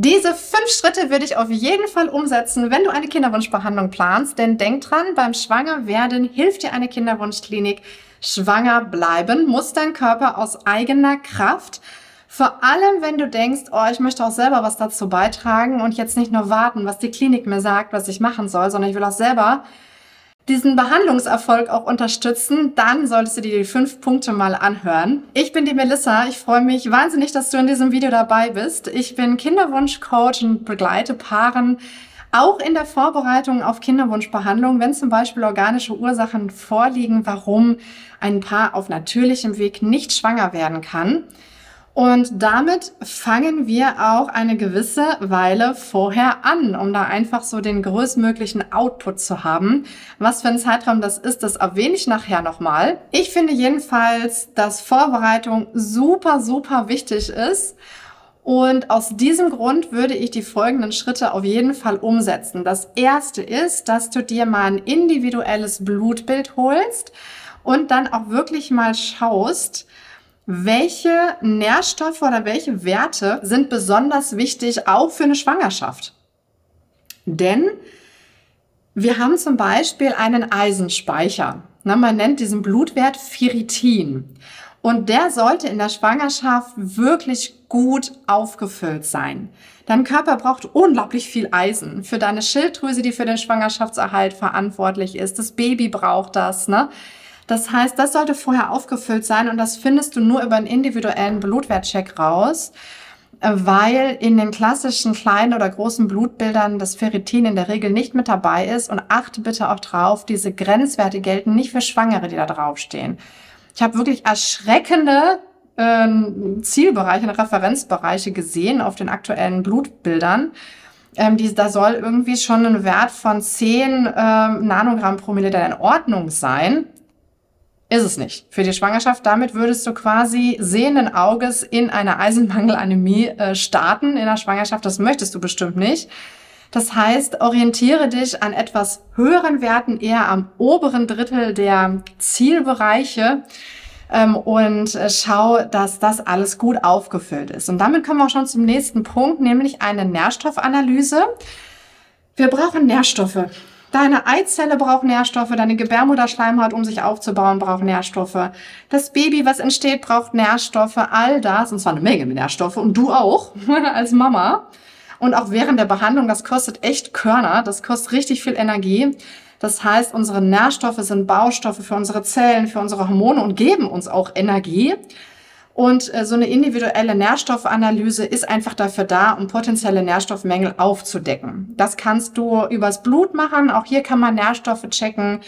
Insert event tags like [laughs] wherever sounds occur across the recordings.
Diese fünf Schritte würde ich auf jeden Fall umsetzen, wenn du eine Kinderwunschbehandlung planst. Denn denk dran, beim Schwangerwerden hilft dir eine Kinderwunschklinik. Schwanger bleiben muss dein Körper aus eigener Kraft. Vor allem, wenn du denkst, oh, ich möchte auch selber was dazu beitragen und jetzt nicht nur warten, was die Klinik mir sagt, was ich machen soll, sondern ich will auch selber diesen Behandlungserfolg auch unterstützen, dann solltest du dir die fünf Punkte mal anhören. Ich bin die Melissa. Ich freue mich wahnsinnig, dass du in diesem Video dabei bist. Ich bin Kinderwunschcoach und begleite Paaren auch in der Vorbereitung auf Kinderwunschbehandlung, wenn zum Beispiel organische Ursachen vorliegen, warum ein Paar auf natürlichem Weg nicht schwanger werden kann. Und damit fangen wir auch eine gewisse Weile vorher an, um da einfach so den größtmöglichen Output zu haben. Was für ein Zeitraum das ist, das erwähne ich nachher nochmal. Ich finde jedenfalls, dass Vorbereitung super, super wichtig ist. Und aus diesem Grund würde ich die folgenden Schritte auf jeden Fall umsetzen. Das erste ist, dass du dir mal ein individuelles Blutbild holst und dann auch wirklich mal schaust, welche Nährstoffe oder welche Werte sind besonders wichtig auch für eine Schwangerschaft? Denn wir haben zum Beispiel einen Eisenspeicher. man nennt diesen Blutwert Ferritin. Und der sollte in der Schwangerschaft wirklich gut aufgefüllt sein. Dein Körper braucht unglaublich viel Eisen für deine Schilddrüse, die für den Schwangerschaftserhalt verantwortlich ist. Das Baby braucht das. Ne? Das heißt, das sollte vorher aufgefüllt sein und das findest du nur über einen individuellen Blutwertcheck raus, äh, weil in den klassischen kleinen oder großen Blutbildern das Ferritin in der Regel nicht mit dabei ist und achte bitte auch drauf, diese Grenzwerte gelten nicht für Schwangere, die da draufstehen. Ich habe wirklich erschreckende ähm, Zielbereiche und Referenzbereiche gesehen auf den aktuellen Blutbildern. Ähm, die, da soll irgendwie schon ein Wert von 10 ähm, Nanogramm pro Milliliter in Ordnung sein. Ist es nicht. Für die Schwangerschaft, damit würdest du quasi sehenden Auges in eine Eisenmangelanämie äh, starten in der Schwangerschaft. Das möchtest du bestimmt nicht. Das heißt, orientiere dich an etwas höheren Werten, eher am oberen Drittel der Zielbereiche ähm, und äh, schau, dass das alles gut aufgefüllt ist. Und damit kommen wir auch schon zum nächsten Punkt, nämlich eine Nährstoffanalyse. Wir brauchen Nährstoffe. Deine Eizelle braucht Nährstoffe, deine Gebärmutterschleimhaut, um sich aufzubauen, braucht Nährstoffe. Das Baby, was entsteht, braucht Nährstoffe. All das, und zwar eine Menge Nährstoffe, und du auch [laughs] als Mama. Und auch während der Behandlung, das kostet echt Körner, das kostet richtig viel Energie. Das heißt, unsere Nährstoffe sind Baustoffe für unsere Zellen, für unsere Hormone und geben uns auch Energie. Und äh, so eine individuelle Nährstoffanalyse ist einfach dafür da, um potenzielle Nährstoffmängel aufzudecken. Das kannst du übers Blut machen. Auch hier kann man Nährstoffe checken.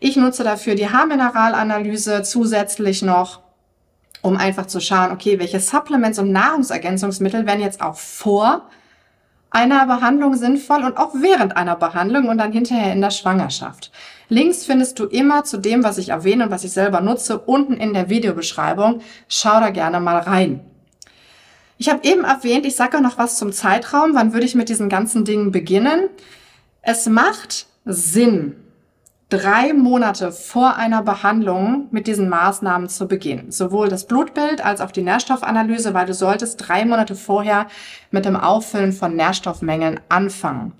Ich nutze dafür die Haarmineralanalyse zusätzlich noch, um einfach zu schauen, okay, welche Supplements und Nahrungsergänzungsmittel werden jetzt auch vor einer Behandlung sinnvoll und auch während einer Behandlung und dann hinterher in der Schwangerschaft. Links findest du immer zu dem, was ich erwähne und was ich selber nutze, unten in der Videobeschreibung. Schau da gerne mal rein. Ich habe eben erwähnt, ich sage noch was zum Zeitraum. Wann würde ich mit diesen ganzen Dingen beginnen? Es macht Sinn, drei Monate vor einer Behandlung mit diesen Maßnahmen zu beginnen. Sowohl das Blutbild als auch die Nährstoffanalyse, weil du solltest drei Monate vorher mit dem Auffüllen von Nährstoffmängeln anfangen.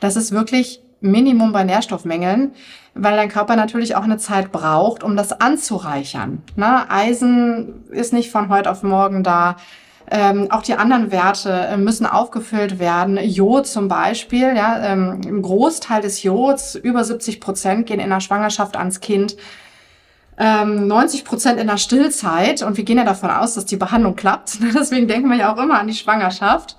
Das ist wirklich Minimum bei Nährstoffmängeln, weil dein Körper natürlich auch eine Zeit braucht, um das anzureichern. Ne? Eisen ist nicht von heute auf morgen da. Ähm, auch die anderen Werte äh, müssen aufgefüllt werden. Jod zum Beispiel, ja, ähm, ein Großteil des Jods, über 70 Prozent, gehen in der Schwangerschaft ans Kind. Ähm, 90 Prozent in der Stillzeit. Und wir gehen ja davon aus, dass die Behandlung klappt. [laughs] Deswegen denken wir ja auch immer an die Schwangerschaft.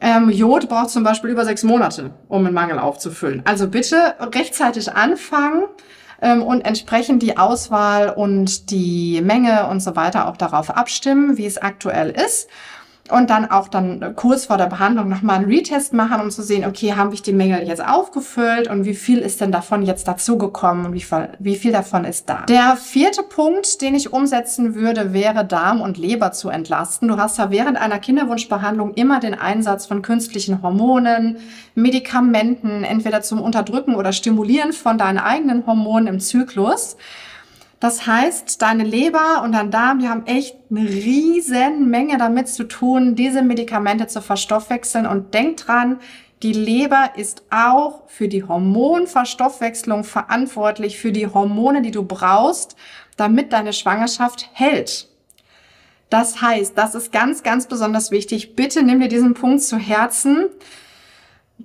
Ähm, Jod braucht zum Beispiel über sechs Monate, um einen Mangel aufzufüllen. Also bitte rechtzeitig anfangen ähm, und entsprechend die Auswahl und die Menge und so weiter auch darauf abstimmen, wie es aktuell ist und dann auch dann kurz vor der Behandlung nochmal einen Retest machen, um zu sehen, okay, haben ich die Mängel jetzt aufgefüllt und wie viel ist denn davon jetzt dazugekommen und wie viel, wie viel davon ist da. Der vierte Punkt, den ich umsetzen würde, wäre Darm und Leber zu entlasten. Du hast ja während einer Kinderwunschbehandlung immer den Einsatz von künstlichen Hormonen, Medikamenten, entweder zum Unterdrücken oder Stimulieren von deinen eigenen Hormonen im Zyklus. Das heißt, deine Leber und dein Darm, die haben echt eine riesen Menge damit zu tun, diese Medikamente zu verstoffwechseln. Und denk dran, die Leber ist auch für die Hormonverstoffwechslung verantwortlich, für die Hormone, die du brauchst, damit deine Schwangerschaft hält. Das heißt, das ist ganz, ganz besonders wichtig. Bitte nimm dir diesen Punkt zu Herzen.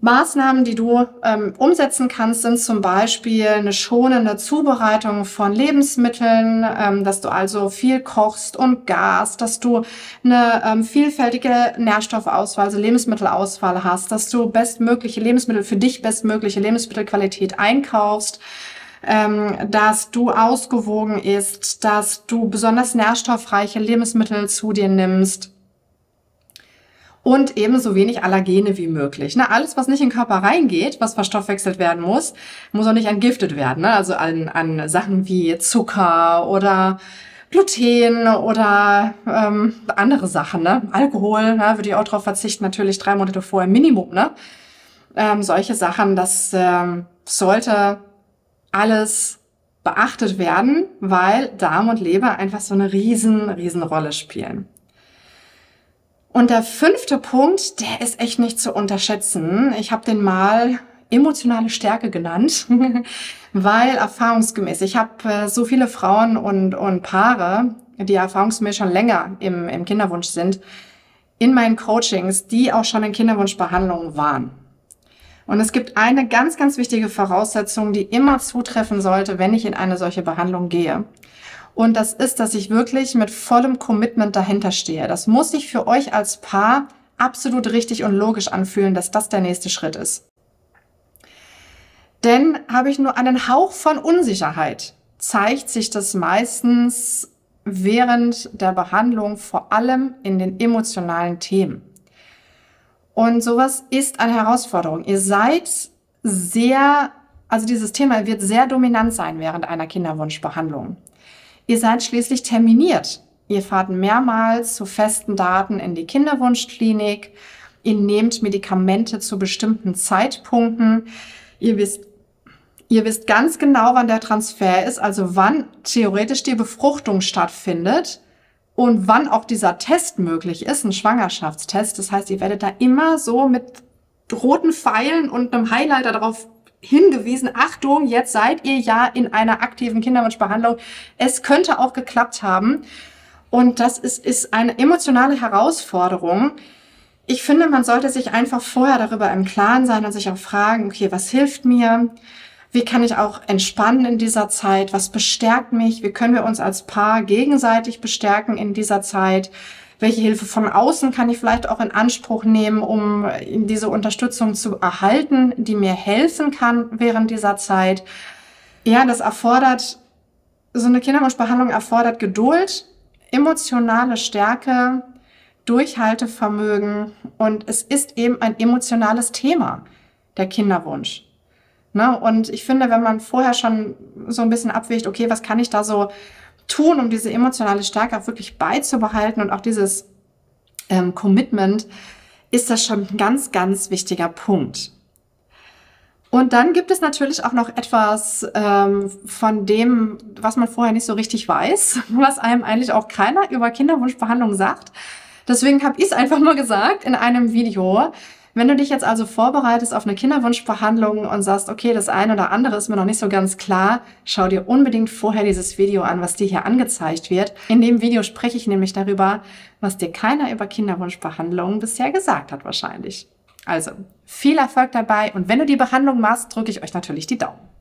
Maßnahmen, die du ähm, umsetzen kannst, sind zum Beispiel eine schonende Zubereitung von Lebensmitteln, ähm, dass du also viel kochst und Gas, dass du eine ähm, vielfältige Nährstoffauswahl, also Lebensmittelauswahl hast, dass du bestmögliche Lebensmittel, für dich bestmögliche Lebensmittelqualität einkaufst, ähm, dass du ausgewogen isst, dass du besonders nährstoffreiche Lebensmittel zu dir nimmst und ebenso wenig Allergene wie möglich. Ne? Alles, was nicht in den Körper reingeht, was verstoffwechselt werden muss, muss auch nicht entgiftet werden. Ne? Also an, an Sachen wie Zucker oder Gluten oder ähm, andere Sachen, ne? Alkohol, ne? würde ich auch darauf verzichten, natürlich drei Monate vorher Minimum, ne? Ähm, solche Sachen, das ähm, sollte alles beachtet werden, weil Darm und Leber einfach so eine riesen, riesen Rolle spielen. Und der fünfte Punkt, der ist echt nicht zu unterschätzen. Ich habe den mal emotionale Stärke genannt, [laughs] weil erfahrungsgemäß, ich habe äh, so viele Frauen und, und Paare, die erfahrungsgemäß schon länger im, im Kinderwunsch sind, in meinen Coachings, die auch schon in Kinderwunschbehandlungen waren. Und es gibt eine ganz, ganz wichtige Voraussetzung, die immer zutreffen sollte, wenn ich in eine solche Behandlung gehe. Und das ist, dass ich wirklich mit vollem Commitment dahinter stehe. Das muss sich für euch als Paar absolut richtig und logisch anfühlen, dass das der nächste Schritt ist. Denn habe ich nur einen Hauch von Unsicherheit, zeigt sich das meistens während der Behandlung vor allem in den emotionalen Themen. Und sowas ist eine Herausforderung. Ihr seid sehr, also dieses Thema wird sehr dominant sein während einer Kinderwunschbehandlung. Ihr seid schließlich terminiert. Ihr fahrt mehrmals zu festen Daten in die Kinderwunschklinik. Ihr nehmt Medikamente zu bestimmten Zeitpunkten. Ihr wisst, ihr wisst ganz genau, wann der Transfer ist, also wann theoretisch die Befruchtung stattfindet und wann auch dieser Test möglich ist, ein Schwangerschaftstest. Das heißt, ihr werdet da immer so mit roten Pfeilen und einem Highlighter darauf hingewiesen, Achtung, jetzt seid ihr ja in einer aktiven Kinderwunschbehandlung. Es könnte auch geklappt haben. Und das ist, ist eine emotionale Herausforderung. Ich finde, man sollte sich einfach vorher darüber im Klaren sein und sich auch fragen, okay, was hilft mir? Wie kann ich auch entspannen in dieser Zeit? Was bestärkt mich? Wie können wir uns als Paar gegenseitig bestärken in dieser Zeit? Welche Hilfe von außen kann ich vielleicht auch in Anspruch nehmen, um diese Unterstützung zu erhalten, die mir helfen kann während dieser Zeit. Ja, das erfordert, so eine Kinderwunschbehandlung erfordert Geduld, emotionale Stärke, Durchhaltevermögen und es ist eben ein emotionales Thema, der Kinderwunsch. Ne? Und ich finde, wenn man vorher schon so ein bisschen abwägt, okay, was kann ich da so tun, um diese emotionale Stärke auch wirklich beizubehalten und auch dieses ähm, Commitment, ist das schon ein ganz, ganz wichtiger Punkt. Und dann gibt es natürlich auch noch etwas ähm, von dem, was man vorher nicht so richtig weiß, [laughs] was einem eigentlich auch keiner über Kinderwunschbehandlung sagt. Deswegen habe ich es einfach mal gesagt in einem Video. Wenn du dich jetzt also vorbereitest auf eine Kinderwunschbehandlung und sagst, okay, das eine oder andere ist mir noch nicht so ganz klar, schau dir unbedingt vorher dieses Video an, was dir hier angezeigt wird. In dem Video spreche ich nämlich darüber, was dir keiner über Kinderwunschbehandlungen bisher gesagt hat wahrscheinlich. Also, viel Erfolg dabei und wenn du die Behandlung machst, drücke ich euch natürlich die Daumen.